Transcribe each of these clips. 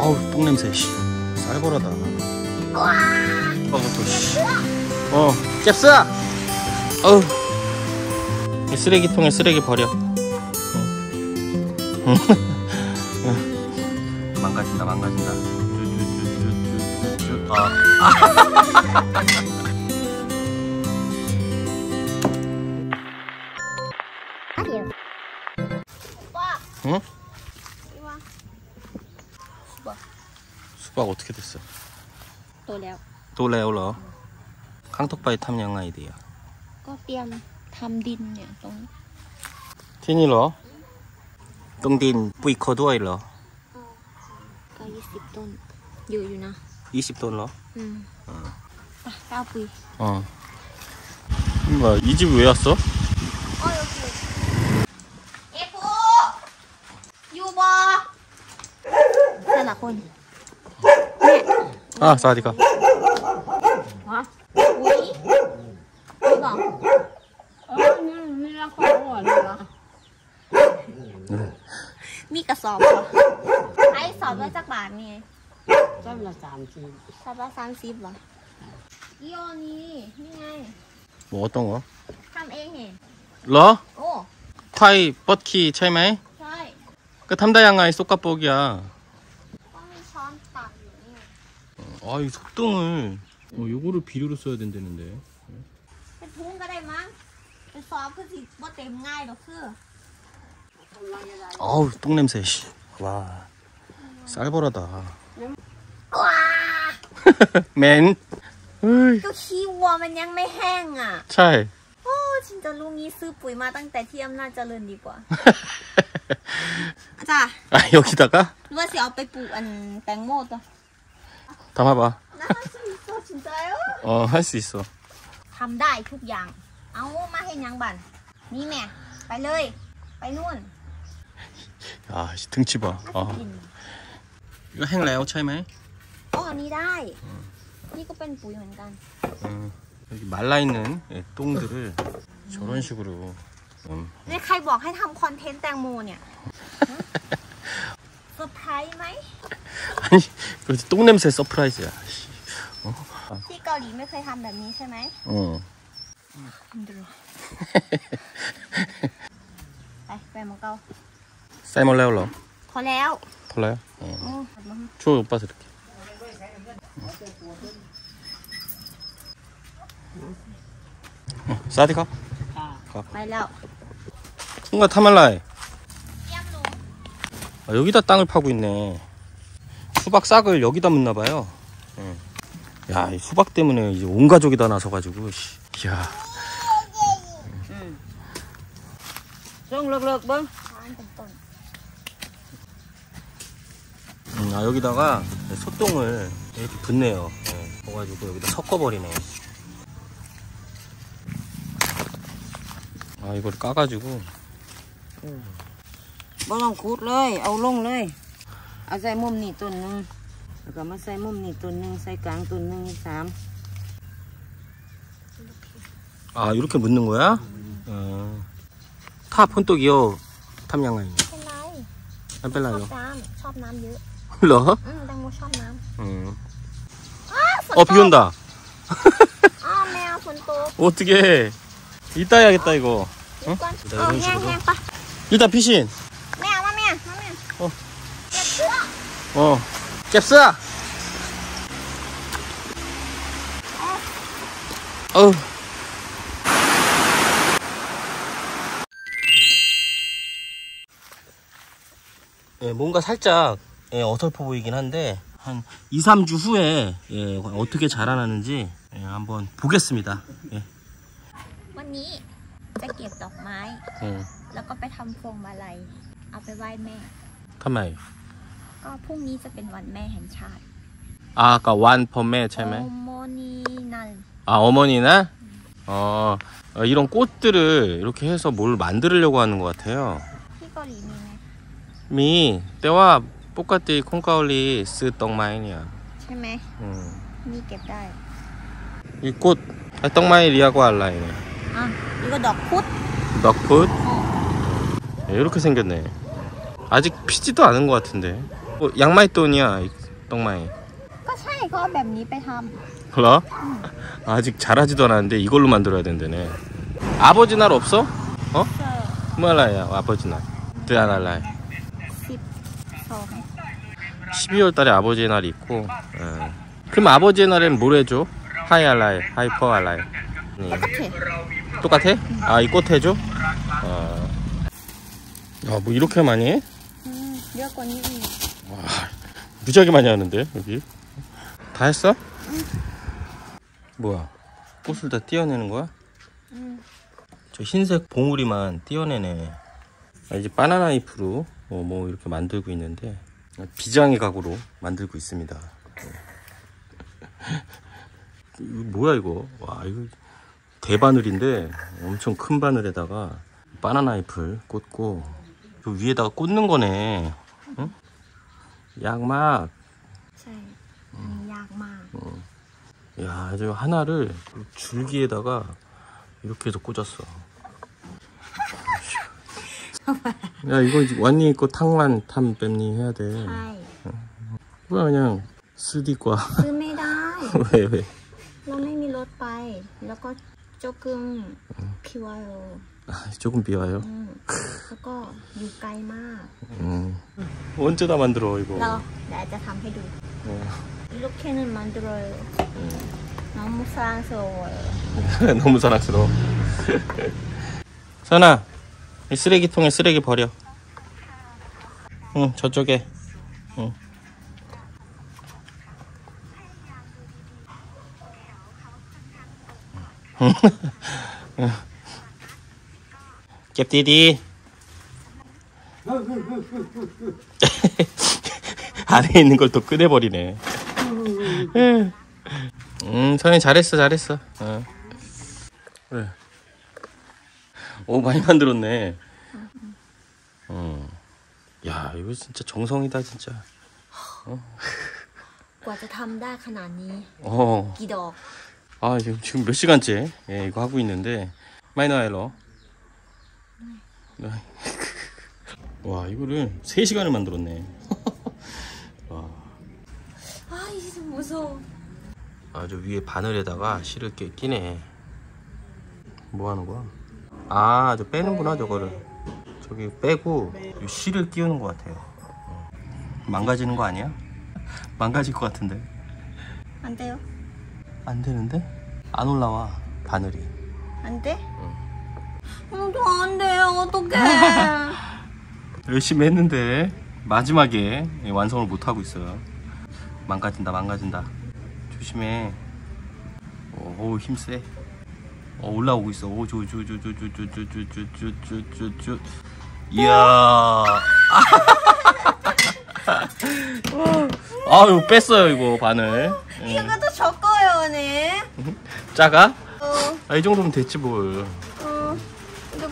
아우 똥냄새 씨. 쌀벌하다. 아우 또씨어 잽스야 어우. 이 쓰레기통에 쓰레기 버려. 어. 망가진다 망가진다. 아. 응? 이리 와 수박 어떻게 됐어? โตแล้ว 또 레올러 강톡바이 탐ยังไงดีอะ ก็เตรียมทำดินเนี่ยตรง ที่นี่เหรอตรงดินปุ๋ยเขาด้วยเหรอ ก็ยี่สิบต้นอยู่อยู่นะ 20돈เหรอ อืมไปเก้าปี 어. 뭐야, 이 집 왜 왔어? โอ้ยโอเคเอฟูอยู่บอแต่ละคน 아, 사디가. ฮะอุ้ยอุ้ยบอก เออนี่นี่ละของหัวเลยเหรอ มีกระสอบเหรอไอ้สอบละจักบาทนี่ จ้ำละสามชิ้น สอบละสามสิบเหรออีโอนี้นี่ไง 뭐 어떤 거? ทำเองเห็น 러? โอ้ 타이 뻗키 차이마이? ใช่ 그 탐다양아이 쏙까뻑이야. ต้อง 아, 이 속등을. 어, 요거를 비료로 써야 된다는데. เป็นทุงก็ได้มั้งเป็นซอฟคือสิว่าเต็มง่ายหรอกคือ 아우, 똥냄새, 씨. 와. 쌀벌하다. ว้า 맨. 으이, ก็ขี้วัวมันยังไม่แห้งอ่ะ 차이. โอ้ชินจะรู้งี้ซื้อปุ๋ยมาตั้งแต่ที่อำนาจเจริญดีกว่าจ้ะ 아, 여기다가? หรือว่าสิเอาไปปลูกอันแตงโมตัว 담아봐. น่าสนใจสนใจเออ 어, 할 수 있어. ทำได้ทุกอย่าง เอามาให้ยังบันนี่แม่ ไปเลย ไปนู่น 아, 씨, 등치 봐. น่าจะ 아. กิน 이거 행라요, 차이마이? อ๋ออันนี้ได้ นี่ก็เป็นปุ๋ยเหมือนกัน 어, 여기 말라있는 예, 똥들을 저런 식으로. 음. เนี่ยใครบอกให้ทำคอนเทนต์แตงโมเนี่ยฮะ เซอร์ไพรส์ไหม 아니, 그래서 똥냄새 서프라이즈야. 씨. ที่เกาหลีไม่เคยทำแบบนี้ใช่ไหม 어. ดูไปไปหมองเกา 사이멀레올러. พอแล้ว 털라요? 어. โอ้ขับมา 줘, 오빠 이렇게. 어, 사디가? ไปแล้ว 뭔가 타말라이. 아, 여기다 땅을 파고 있네. 수박 싹을 여기다 묻나 봐요. 예. 야이 수박 때문에 이제 온 가족이 다 나서 가지고 이야. 음, 아 여기다가 소똥을 이렇게 붓네요. 예. 가지고 여기다 섞어버리네. 아 이걸 까가지고. 음. บ่ต้องขุดเลย เอาลงเลย เอาใส่มุมนี่ต้นหนึงแล้วก็มาใส่มุมนี่ต้นหนึงใส่กลางต้นหนึงอีกสาม 아, 이렇게 묻는 거야? 어. 타 폰똑이요. 탐양아이. เป็นไร 안 ชอบ 뺄라요. น้ำชอบน้ำเยอะ 흘러? อืมแตงโมชอบน้ 음. ำอ้าฝน 어, ต 비 ก 온다. อ้าวแมวฝนตก 어떻게 이따 해야겠다, 이거. เดี๋ยวก่อน เดี๋ยว เออ เดี๋ยว แห้งแห้งปะ 일단 피신. 어. cap스야! 어우. 예, 뭔가 살짝 예, 어설퍼 보이긴 한데 한 2, 3주 후에 예, 어떻게 자라나는지 예, 한번 보겠습니다. 예. วันนี้จะเก็บดอกไม้ 예. แล้วก็ไปทำพวงมาลัย เอาไปไหว้แม่ 가만히. ก็พรุ่งนี้จะเป็นวันแม่แห่งชาติ 아, 아까 완 펌매 โอ 채매. โมนีนัน 아 어머니나 어, 어, 이런 꽃들을 이렇게 해서 뭘 만들려고 하는 것 같아요. ที่เกาหลีมีไหม 미 때와 똑같이 콩가올리 쓰 떡마인이야. ใช่ไหม 음. มีเก็บได้ 이꽃 아, 떡마인 리아고 알라이네. อ่ะนี่ก็ดอกพุธ 넉풋 네, 이렇게 생겼네. 아직 피지도 않은 것 같은데. 어, 양마이 돈이야 떡마이 ก็ใช่เขาเอาแบบนี้ไปท 몰라? 아직 잘하지도 않았는데 이걸로 만들어야 된다네 아버지 날 없어? 어? ำ 뭐할라야 아버지 날 드아날라이 สิบสอง 12월 달에 아버지의 날이 있고 예. 그럼 아버지의 날엔 뭘 해줘? 하이알라이 하이퍼알라이 네. โอเค 똑같아? 아 이 꽃 해줘? 아. 야뭐 이렇게 많이 해? อืมเยอะกว่านี้อีก 와 무지하게 많이 하는데 여기 다 했어? 뭐야 꽃을 다 띄어내는 거야? 응. 저 흰색 봉우리만 띄어내네 아, 이제 바나나 잎으로 뭐, 뭐 이렇게 만들고 있는데 비장의 각으로 만들고 있습니다 이거 뭐야 이거 와 이거 대바늘인데 엄청 큰 바늘에다가 바나나 잎을 꽂고 그 위에다가 꽂는 거네 응? 양막 ใช่อันนี้ยากมาก 야, 저 하나를 줄기에다가 이렇게 해서 꽂았어. 야, 이거 이제 완니 거 탕만 탐 뺨니 해야 돼. ใช่ 뭐야, 그냥 쓰디과. ซื้อไม่ได้ 왜, 왜? เราไม่มีรถไป แล้วก็โจกึมคิวไอโอ 아, 아, 조금 비와요. 응. 그거 육가이 마. 응. 음. 언제 음. 다 만들어 이거? 나 내가 담해도. 어. 이렇게는 만들어요. 응. 너무 사랑스러워요. 너무 사랑스러워. 선아, 이 쓰레기통에 쓰레기 버려. 응, 저쪽에. 응. 깹디디. 안에 있는 걸 또 꺼내버리네. 음, 선이 잘했어, 잘했어. 어. 그래. 오, 많이 만들었네. 어. 야, 이거 진짜 정성이다, 진짜. กว่าจะทำได้ขนาดนี้ 어. กี่ดอก 아, 지금, 지금 몇 시간째, 예, 이거 하고 있는데, 마이너아일러. 네. 와, 이거를 3시간을 만들었네. 와. 아, 이제 무서워. 아, 저 위에 바늘에다가 실을 끼, 끼네. 뭐 하는 거야? 아, 저 빼는구나, 저거를. 저기 빼고 이 실을 끼우는 것 같아요. 어. 망가지는 거 아니야? 망가질 것 같은데. 안 돼요? 안 되는데? 안 올라와, 바늘이. 안 돼? 어, 저안 돼요. 어떡해. 열심히 했는데, 마지막에 완성을 못하고 있어요. 망가진다, 망가진다. 조심해. 오, 오 힘세. 어, 올라오고 있어. 오, 조, 조, 조, 조, 조, 조, 조, 조, 조, 조, 조, 조, 조. 이야. 아유, 뺐어요, 이거, 바늘. 응. 이것도 적어요, 네. 작아? 어, 아, 이 정도면 됐지, 뭘.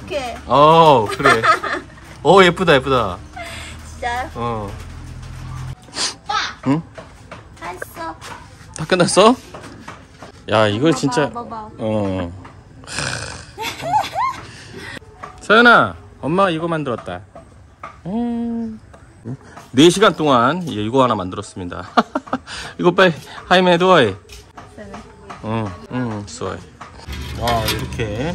어, 이렇게. 어, 그래. 어, 예쁘다, 예쁘다. 진짜요? 어. 오빠! 응? 했어. 다 끝났어? 야, 이걸 진짜. 봐봐. 어. 서연아, 엄마 이거 만들었다. 음. 4시간 동안 예, 이거 하나 만들었습니다. 이거 빨리 하이메 도이. 응, 응, 쏘이. 아, 이렇게.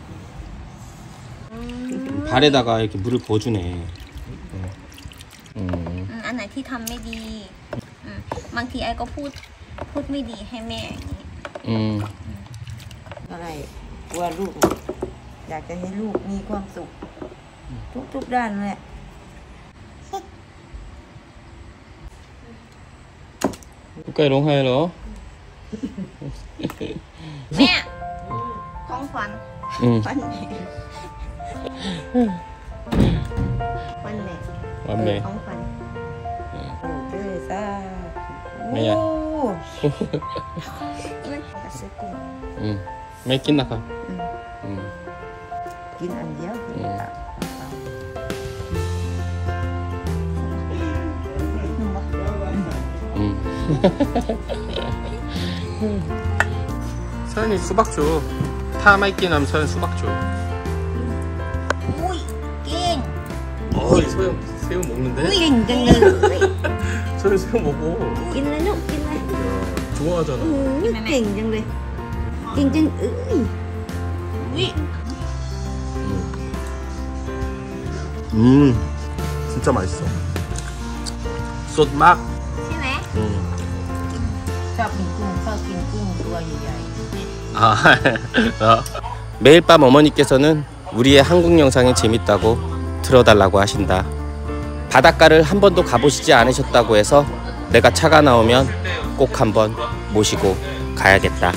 발에다가 이렇게 물을 부어주네. 응. 응. อืมอันไหนที่ทำไม่ดีอืมบางทีไอ้ก็พูดพูดไม่ดีให้แม่อย่างนี้ 응. อะไรกลัวลูก อยากจะให้ลูกมีความสุข ทุกๆด้านแหละ 국가에 롱하이러. แม่ของขวัญ 응. วันแม่วัน 왔네. 왔네. 왕판. 그래서 뭐야? 응. 맥긴 나가. 네. 응. 응. 긴 안돼요? 응. 서연이 수박 줘. 파마 있긴 하면 서연 수박 줘. 어이 서연 새우 먹는데? ๆกินจังเลย 서연 새우 먹어. กินเลยลูกกินเลย 야, 좋아하잖아. อืมเก่งจังเลยเก่งจังเอ้ย อุ้ย 음, 진짜 맛있어. 쏟막. ใช่ไหม 음. ชอบกินกุ้งชอบกินกุ้งตัวใหญ่ 아, 어. 매일 밤 어머니께서는 우리의 한국 영상이 재밌다고 틀어달라고 하신다. 바닷가를 한 번도 가보시지 않으셨다고 해서 내가 차가 나오면 꼭 한번 모시고 가야겠다.